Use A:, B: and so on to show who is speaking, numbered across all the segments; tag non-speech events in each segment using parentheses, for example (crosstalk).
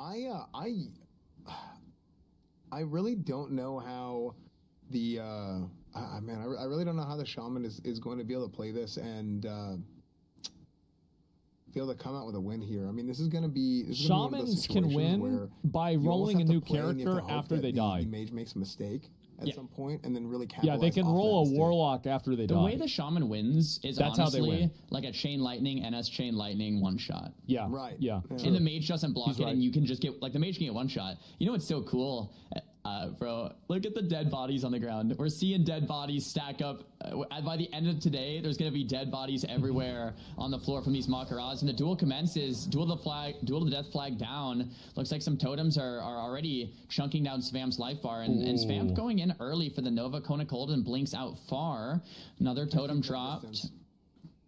A: I uh, I I really don't know how the uh, I, man I, I really don't know how the shaman is, is going to be able to play this and uh, be able to come out with a win here. I mean, this is going to be this is be one of those
B: Shamans can win by rolling a new
A: play and you have to
B: character after they
A: the,
B: die.
A: The mage makes a mistake at
C: Yeah.
A: some point and then really
B: Yeah, they can roll a
A: mistake.
B: warlock after they
C: The
B: die.
C: The way the shaman wins is
B: That's how they
C: honestly
B: win.
C: like a chain lightning, NS chain lightning one shot.
B: yeah,
A: Right.
B: Yeah,
A: Yeah.
C: And the mage doesn't block
B: He's
C: it,
B: right.
C: and you can just get like the mage can get one shot. You know what's so cool, uh, bro? Look at the dead bodies on the ground. We're seeing dead bodies stack up. Uh, by the end of today, there's gonna be dead bodies everywhere on the floor from these Mak'Goras, and the duel commences. Duel the flag, duel the death flag down. Looks like some totems are, are already chunking down Svamp's life bar, and, and Svamp going in early for the Nova Cone of Cold and blinks out far. Another totem dropped.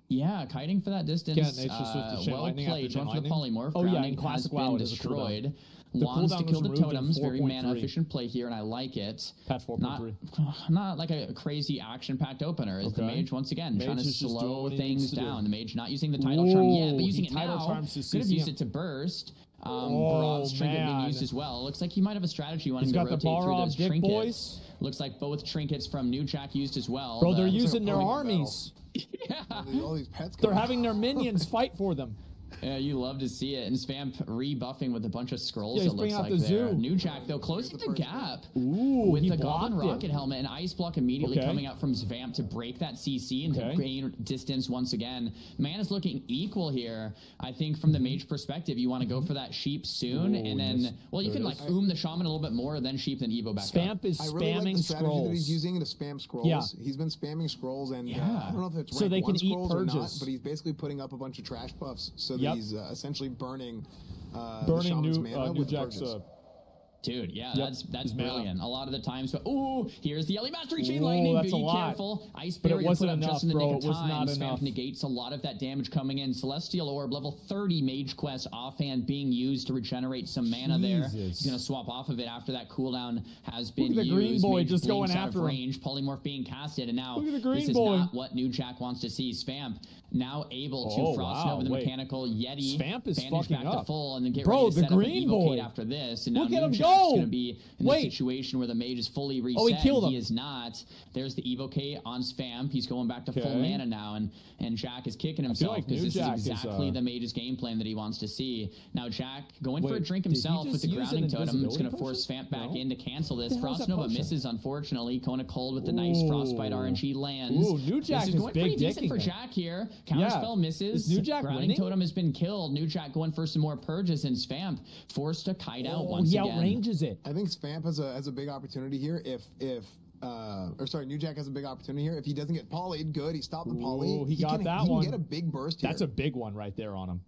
C: Yeah, kiting for that distance.
B: Just
C: uh, well played.
B: chain
C: for the polymorph.
B: Oh, yeah,
C: has
B: classic
C: been
B: WoW, is
C: destroyed.
B: The
C: Wants to kill the totems. Very mana efficient play here, and I like it.
B: Patch
C: Not,
B: 4.3. (sighs)
C: not like a crazy action-packed opener. Is the mage once again trying to
B: is just doing
C: slow things
B: needs to do.
C: down? The mage not using the Tidal Charm yet, but using it
B: title
C: now.
B: charms to
C: Could have used it to burst. Um,
B: Oh,
C: Barov's trinket being used as well. Looks like he might have a strategy wanting
B: He's
C: to
B: got the
C: rotate through
B: Barov
C: those
B: dick
C: trinkets.
B: boys.
C: Looks like both trinkets from New Jack used as well.
B: Bro,
C: The-
B: they're using their
A: opposing
B: armies.
A: All these- (laughs) all these pets.
B: They're having their minions (laughs) fight for them.
C: Yeah, you love to see it. And Svamp rebuffing with a bunch of scrolls.
B: Yeah, he's
C: it looks
B: out
C: like
B: the
C: there.
B: zoo.
C: New Jack though closing
A: the
C: the gap
B: Ooh,
C: with the Goblin
B: blocked it.
C: Rocket Helmet and Ice Block immediately
B: Okay.
C: coming out from Svamp to break that CC and
B: Okay.
C: to gain distance once again. Man is looking equal here. I think from the mage perspective, you want to go for that sheep soon,
B: Ooh,
C: and then
B: yes.
C: well, you
B: There
C: can like
B: is.
C: oom the shaman a little bit more, then sheep, then Evo back up.
B: Svamp is
A: I really like the strategy that he's
B: scrolls.
A: using to spam scrolls.
B: Yeah.
A: He's been spamming scrolls, and uh,
C: Yeah.
A: I don't know if it's
B: So
A: rank
B: they
A: one
B: can eat
A: scrolls or not, but he's basically putting up a bunch of trash buffs, so that
B: Yep.
A: he's uh, essentially burning uh,
B: Burning
A: shaman's
B: new,
A: mana
B: uh, new Jack's.
A: purges.
B: Uh,
C: Dude, yeah,
B: Yep,
C: that's that's
B: his mana.
C: brilliant. A lot of the times, but ooh, here's the Ele Mastery Chain
B: Whoa,
C: Lightning.
B: that's
C: Be
B: a lot.
C: careful. Ice
B: But it
C: Barrier
B: wasn't
C: put up
B: enough,
C: just in the
B: bro.
C: nick
B: It
C: of
B: was
C: time.
B: not
C: Svamp
B: enough.
C: negates a lot of that damage coming in. Celestial Orb, level 30 Mage Quest offhand being used to regenerate some mana there. He's gonna swap off of it after that cooldown has been
B: at the
C: used.
B: green boy
C: Mage
B: just going
C: out
B: after
C: of
B: him.
C: range. Polymorph being casted, and now
B: Look at the
C: this
B: green
C: is
B: boy.
C: not what New Jack wants to see. Svamp now able to
B: Oh,
C: frost
B: wow,
C: over the
B: wait.
C: mechanical Yeti.
B: Svamp is fucking
C: back to
B: up.
C: full, and then get
B: Bro,
C: ready to
B: the
C: set up
B: green
C: Evocate
B: boy.
C: after this. And now
B: Look at him go.
C: going to be in
B: Wait.
C: the situation where the mage is fully reset.
B: Oh, he killed him.
C: He is not. There's the Evocate on Svamp. He's going back to full mana now, and and Jack is kicking himself because
B: New
C: this
B: Jack
C: is
B: is,
C: exactly
B: uh,
C: the mage's game plan that he wants to see. Now Jack going for a drink himself with the grounding totem. It's going to force? Svamp back
B: No.
C: in to cancel this.
B: Is
C: Frost Nova misses unfortunately. Cone of Cold with the nice Frostbite RNG lands.
B: Ooh, New Jack
C: this
B: is
C: is going pretty decent for. Jack here. Counterspell misses.
B: Is New Jack
C: grounding
B: winning?
C: totem has been killed. New Jack going for some more purges, and Svamp forced to kite out
B: oh,
C: once
B: he
C: again.
B: outranges it.
A: I think Svamp has a has a big opportunity here. If if uh, or sorry, New Jack has a big opportunity here. If he doesn't get polyed, good. He stopped the poly.
B: Ooh, he got
A: can,
B: that
A: he
B: one.
A: Can get a big burst here.
B: That's a big one right there on him.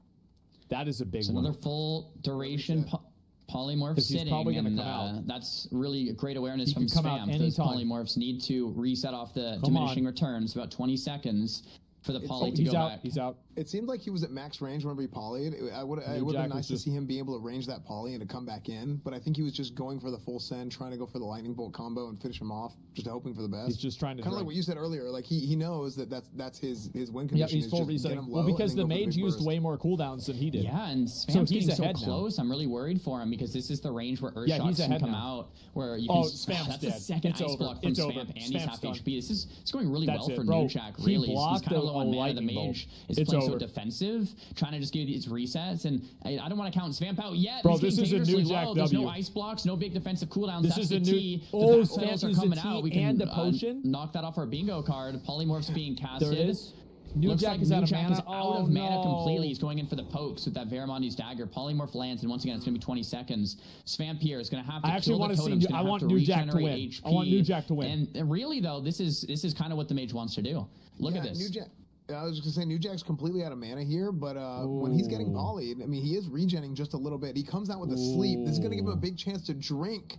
B: That is a big
C: It's
B: one.
C: another full duration
A: Reset.
C: po- polymorph
B: 'Cause he's
C: sitting,
B: probably gonna
C: and
B: come
C: uh,
B: out.
C: that's really a great awareness
B: He
C: from
B: can come
C: Spam. Those polymorphs need to reset off the
B: Come
C: diminishing
B: on.
C: returns, about 20 seconds for the poly to
B: he's
C: go
B: out.
C: back.
B: He's out.
A: It seemed like he was at max range whenever he polyed. It- I would it
B: New
A: would have been
B: was
A: nice to see him be able to range that poly and to come back in. But I think he was just going for the full send, trying to go for the lightning bolt combo and finish him off, just hoping for the best.
B: He's just trying to
A: kind of like what you said earlier. Like he, he knows that that's that's his his win
B: Yeah,
A: condition.
B: he's full
A: just
B: resetting. Well, because the
A: then go for
B: mage
A: big
B: used
A: burst.
B: way more cooldowns than he did.
C: Yeah, and
B: So
C: Spam's
B: he's
C: getting so
B: ahead now.
C: close. I'm really worried for him because this is the range where Earth
B: Yeah,
C: shots
B: he's
C: can come
B: now.
C: out. Where you
B: Oh,
C: can.
B: Svamp's
C: that's
B: dead.
C: the second
B: It's
C: ice
B: over.
C: block from
B: It's
C: Svamp,
B: over.
C: and he's half
B: done.
C: HP. This is it's going really
B: That's
C: well
B: it,
C: for
B: bro.
C: New Jack.
B: He
C: Really, he's, he's kind of low on mana. The mage is playing so defensive, trying to just give these resets, and I, I don't want to count Svamp out yet.
B: Bro, this is a New
C: dangerously
B: Jack
C: low. There's no ice blocks, no big defensive cooldowns.
B: This
C: That's
B: is a
C: the
B: new-
C: T. The
B: Oh,
C: back
B: Svamp
C: pedals are coming
B: T
C: out. We can
B: and a
C: uh,
B: potion?
C: knock that off our bingo card. Polymorphs being casted.
B: There it is. New
C: Looks
B: Jack
C: like
B: is
C: New
B: out of
C: Jack
B: mana.
C: is out
B: Oh,
C: of mana
B: no.
C: completely. He's going in for the pokes with that Varamondi's dagger. Polymorph lands, and once again, it's going to be 20 seconds. Svampier is going to have to
B: I actually
C: kill
B: wanna see New- I want New Jack to
C: regenerate
B: win.
C: HP.
B: I want New Jack to win.
C: And uh, really, though, this is this is kind of what the mage wants to do. Look
A: Yeah,
C: at this.
A: New Jack. I was just gonna say New Jack's completely out of mana here, but uh, when he's getting
B: Ooh.
A: I mean he is regenning just a little bit. He comes out with a sleep. This is gonna give him a big chance to drink.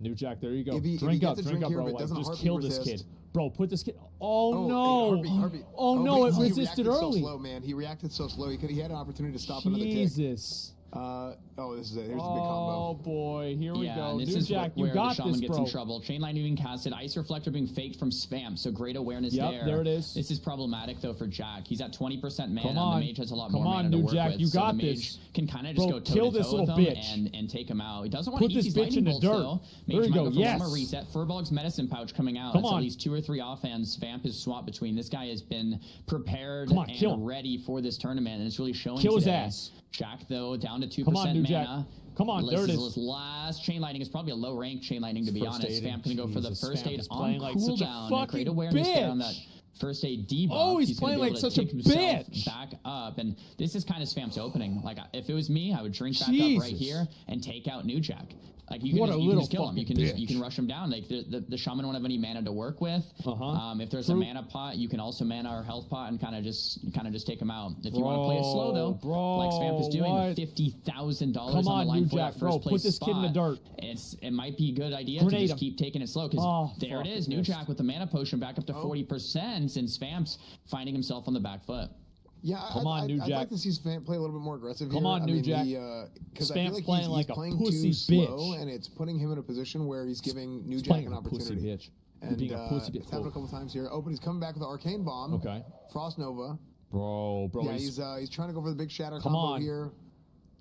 B: New Jack, there you go.
A: If he- if he
B: drink up, drink
A: drink
B: up,
A: here,
B: bro. Like, just kill this kid. Bro, put this kid. Oh,
A: hey,
B: no.
A: heartbeat, heartbeat.
B: Oh, no, it resisted early.
A: So slow, man. He reacted so slow. He could. He had an opportunity to stop another tick.
B: Jesus.
A: Uh, oh, this is it. Here's the big combo.
B: Oh boy, here we
C: yeah,
B: go.
C: and this
B: New
C: is
B: Jack,
C: where
B: you got
C: the shaman
B: this,
C: gets
B: bro.
C: in trouble. Chain lightning being casted, ice reflector being faked from spam, so great awareness
B: Yep,
C: there.
B: there it is.
C: This is problematic though for Jack. He's at 20% mana.
B: Come on.
C: The mage has a lot
B: Come
C: more
B: on,
C: mana to work
B: Jack,
C: with.
B: you
C: so
B: got
C: the mage
B: this.
C: can kind of just
B: Bro,
C: go toe
B: kill
C: to
B: this
C: toe with
B: little
C: him
B: bitch.
C: and, and take him out. He doesn't want
B: Put
C: to eat
B: this
C: these
B: bitch in
C: lightning
B: the
C: bolts
B: dirt.
C: though.
B: There
C: Mage
B: you go,
C: go for
B: yes.
C: one more reset. Furbolg's medicine pouch coming out.
B: Come
C: That's
B: on.
C: at least two or three offhand. Vamp is swapped between. This guy has been prepared and ready for this tournament, and it's really showing
B: Kill his ass.
C: Jack though down to two
B: Come on,
C: percent
B: New Jack.
C: mana.
B: Come on,
C: This
B: there it
C: is last chain lightning is probably a low rank chain lightning to be honest. Vamp gonna go for the first aid on
B: playing like such a
C: cooldown.
B: fucking
C: Great awareness there on that first aid debuff.
B: Oh, he's
C: gonna
B: playing like such a bitch.
C: Back up, and this is kind of Spam's opening. Like if it was me, I would drink back up right here and take out New Jack. Like you can,
B: What
C: just,
B: a
C: you can just kill him. You can just you can rush him down. Like the, the, the shaman won't have any mana to work with.
B: Uh-huh.
C: Um, if there's a mana pot, you can also mana our health pot and kind of just kind of just take him out. If you want to play it slow though,
B: Bro,
C: like Svamp is doing,
B: what?
C: fifty thousand dollars
B: Come
C: on
B: on,
C: the line
B: New
C: for that
B: Jack, bro,
C: first
B: put
C: place
B: this kid in the dirt.
C: It's it might be a good idea
B: Grenade
C: to just
B: him.
C: keep taking it slow because
B: Oh,
C: there it is. New. Jack with the mana potion back up to
A: Oh.
C: forty percent, and Svamp's finding himself on the back foot.
A: Yeah,
B: Come
A: I,
B: on, New
A: I'd
B: Jack.
A: like to see Svamp play a little bit more aggressive
B: Come
A: here.
B: on,
A: I
B: New
A: mean,
B: Jack.
A: He, uh, 'cause I feel like
B: playing
A: he's,
B: like
A: he's
B: a
A: playing
B: pussy
A: too slow,
B: bitch.
A: and it's putting him in a position where he's giving New Jack an
B: a
A: opportunity.
B: bitch.
A: And
B: being a
A: uh,
B: pussy bitch.
A: it's happened a couple times here. Oh, but he's coming back with the Arcane Bomb.
B: Okay.
A: Frost Nova.
B: Bro, bro,
A: yeah,
B: he's,
A: he's uh, he's trying to go for the big shatter
B: Come
A: combo
B: on.
A: here.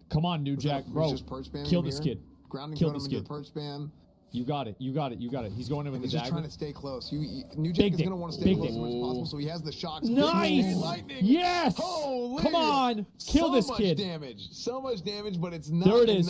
B: come on, New Jack, bro.
A: just perch
B: Kill this
A: here.
B: kid.
A: Grounding
B: Kill this kid.
A: the perch spam.
B: You got it. You got it. You got it. He's going in with
A: And
B: the
A: he's just
B: dagger.
A: trying to stay close. You, you, New Jack
B: Big
A: is going to want to stay
B: Big
A: close
B: dick.
A: as much as possible, so he has the shocks.
B: Nice.
A: Lightning.
B: Yes.
A: Holy.
B: Come on. Kill
A: so
B: this
A: much
B: kid.
A: damage. So much damage, but it's not
B: There it is.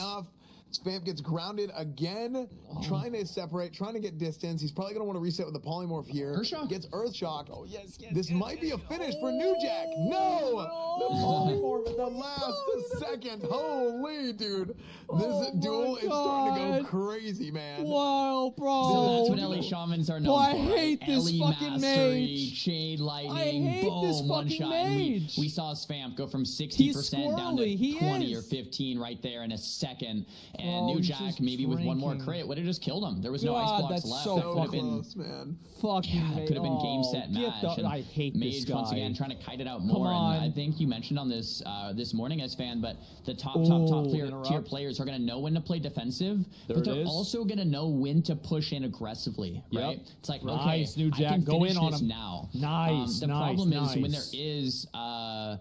A: Enough. Svamp gets grounded again, oh. trying to separate, trying to get distance. He's probably going to want to reset with the polymorph here.
C: Earthshock?
A: Gets Earth Shock.
B: Oh, yes, yes,
A: This
B: yes,
A: might be a finish for New Jack. Oh, no! The polymorph at the last (laughs) oh, second. Holy, dude. This
B: Oh my
A: duel is starting to go crazy, man.
B: Wow, bro.
C: So that's what LA Shamans are known
B: Oh, I
C: for.
B: hate
C: right?
B: this
C: LA
B: fucking
C: mastery,
B: mage.
C: Shade lightning,
B: I hate
C: boom,
B: this
C: one
B: fucking
C: shot. And we, we saw Svamp go from 60% down to
B: he
C: 20
B: is.
C: or 15 right there in a second. And
B: Bro,
C: New Jack,
B: just
C: maybe with one more
B: drinking.
C: crit, would have just killed him. There was no
B: God,
C: ice blocks
B: that's
C: left.
B: so
C: that
A: So
C: could have been
A: close, man.
B: Fucking
C: yeah,
B: mate.
C: could have been game
B: Oh,
C: set match.
B: the-
C: and
B: I hate
C: Mage
B: this
C: once again trying to kite it out more. And I think you mentioned on this uh, this morning as fan, but the top top top
B: Ooh,
C: tier, tier players are going to know when to play defensive,
B: There
C: but they're
B: is.
C: also going to know when to push in aggressively.
B: Yep.
C: Right? It's like
B: Nice,
C: okay,
B: New
C: I
B: Jack.
C: can
B: Go in on
C: this
B: him.
C: now.
B: Nice,
C: Um, the
B: nice,
C: problem is when there
B: nice.
C: Uh,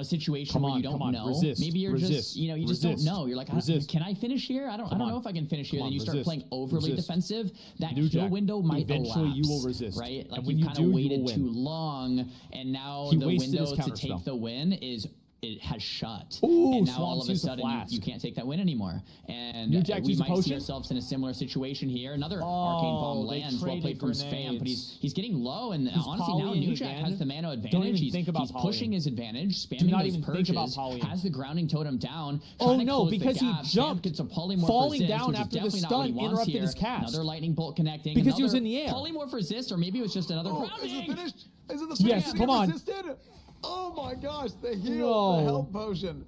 C: a situation
B: Come
C: where
B: on,
C: you don't
B: on,
C: know.
B: resist,
C: Maybe you're
B: resist,
C: just, you know, you just
B: resist,
C: don't know. You're like, I-
B: resist.
C: can I finish here? I don't, I don't
B: on.
C: know if I can finish here. Then you start playing overly defensive. That
B: New
C: kill
B: Jack,
C: window might
B: eventually you will resist.
C: right?
B: And
C: Like
B: when
C: you kind of waited too long, and now
B: He
C: the window to take the win is it has shut.
B: Ooh,
C: and now
B: Swamp's
C: all of a
B: used a
C: sudden you, you can't take that win anymore. And
B: New
C: uh,
B: Jack
C: we
B: used a
C: might see ourselves in a similar situation here. Another
B: Oh,
C: arcane bomb lands, well played
B: traded
C: from Spam, but he's he's getting low, and
B: He's
C: honestly now
B: polying
C: New Jack
B: again.
C: has the mana advantage.
B: Don't even
C: he's
B: think about
C: he's pushing his advantage, spamming
B: not
C: those
B: even
C: purges,
B: think about polying.
C: has the grounding totem down.
B: Oh, no, because he jumped,
C: gets a polymorph
B: falling
C: resist,
B: down after the
C: definitely he
B: stun interrupted
C: here.
B: his cast.
C: Another lightning bolt connecting
B: Because he was in the air.
C: Polymorph resist, or maybe it was just another
A: Oh, is it finished? Is it the finish?
B: Yes,
A: Did he
B: come on.
A: Resisted? Oh my gosh, the heal,
B: No.
A: the health potion.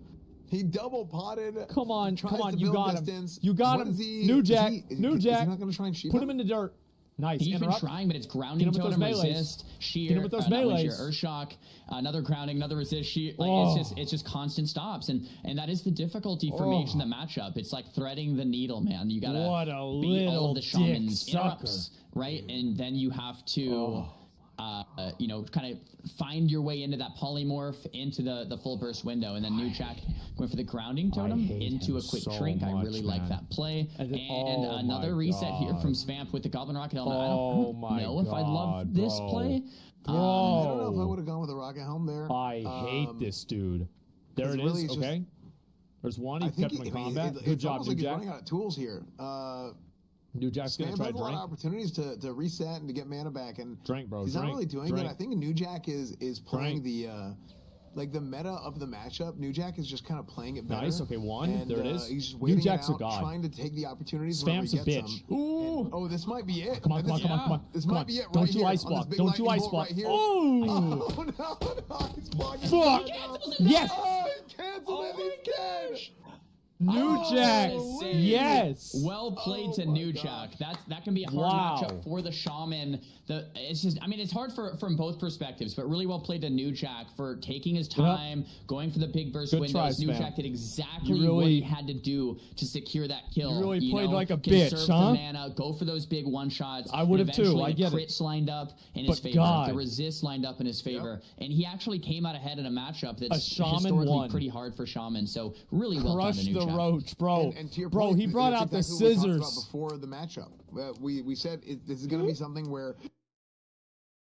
A: He double potted.
B: Come on,
A: tries
B: come on, you
A: build
B: got him. You got
A: What
B: him.
A: he-
B: New Jack,
A: he-
B: New Jack.
A: Is he not going to try and sheep
B: Put him in the dirt. Nice.
C: He's been trying, but it's grounding
B: Get him with
C: totem
B: those melees.
C: resist, sheer,
B: Get him with those
C: uh, not one
B: melees.
C: sheer, Earthshock, another grounding, another resist, sheer. Like
B: Oh.
C: it's just it's just constant stops, and and that is the difficulty for
B: Oh.
C: mage in the matchup. It's like threading the needle, man. You gotta
B: What a
C: beat all of the shamans
B: sucker.
C: interrupts, right? And then you have to.
B: Oh.
C: Uh, you know, kind of find your way into that polymorph, into the the full burst window, and then New Jack going for the grounding totem into a quick
B: so
C: shrink. I
B: much,
C: really like that play.
B: And
C: And,
B: oh
C: another
B: my
C: reset here from
B: God.
C: Svamp with the Goblin Rocket Helmet. I
B: Oh
C: don't
B: my
C: know if I love
B: God,
C: this
B: bro.
C: play.
B: Bro.
C: Um,
A: I don't know if I would have gone with a rocket helm there.
B: I hate
A: Um,
B: this dude. There it
A: really
B: is.
A: it's just-
B: Okay. There's one.
A: I
B: He
A: think
B: kept him in
A: I
B: combat.
A: it-
B: Good
A: it's
B: job,
A: almost
B: New
A: like he's
B: Jack.
A: running out of tools here. Uh,
B: New Jack's gonna try
A: has a lot of opportunities to, to reset and to get mana back, and
B: Drink, bro,
A: he's
B: drink,
A: not really doing
B: drink.
A: it. I think New Jack is is playing
B: Drink.
A: the uh, like the meta of the matchup. New Jack is just kind of playing it better.
B: Nice, okay, one.
A: And,
B: There it is. uh.
A: He's just
B: New Jack's
A: it
B: a god.
A: trying to take the opportunities whenever
B: Spam's a
A: gets
B: bitch.
A: them.
B: Ooh.
A: And- oh, this might be it.
B: Come on, come on,
A: This-
B: come on, come on.
A: This
B: come
A: might
B: on.
A: be it.
B: Don't
A: right
B: you ice block. Don't you ice block.
A: Right here.
B: Oh. (laughs)
A: Oh no, no, he's blocking.
B: Fuck.
A: it.
B: Yes.
A: Oh, he canceled it. He's dead.
B: New
A: Oh,
B: Jack.
A: Holy.
B: Yes.
C: Well played
A: Oh
C: to
A: my
C: New
A: God.
C: Jack. That that can be a hard
B: Wow.
C: matchup for the Shaman. The it's just I mean it's hard for from both perspectives, but really well played to New Jack for taking his time, going for the big burst
B: Good
C: windows.
B: tries,
C: New
B: fam.
C: Jack did exactly
B: You
C: what he had to do to secure that kill.
B: You really played
C: know,
B: like a bitch,
C: conserve
B: huh?
C: The mana, go for those big one shots.
B: I would've too,
C: eventually
B: I
C: the
B: get it.
C: crits lined up in his
B: But
C: favor.
B: God.
C: The resist lined up in his favor, and he actually came out ahead in a matchup that's
B: Shaman
C: historically
B: won.
C: pretty hard for Shaman. So really well done to New
B: the
C: Jack.
B: roach, bro.
A: And, and to your
B: bro,
A: point,
B: he brought out the
A: exactly what we talked about
B: scissors.
A: before the matchup. Uh, we we said it, this is going to be something where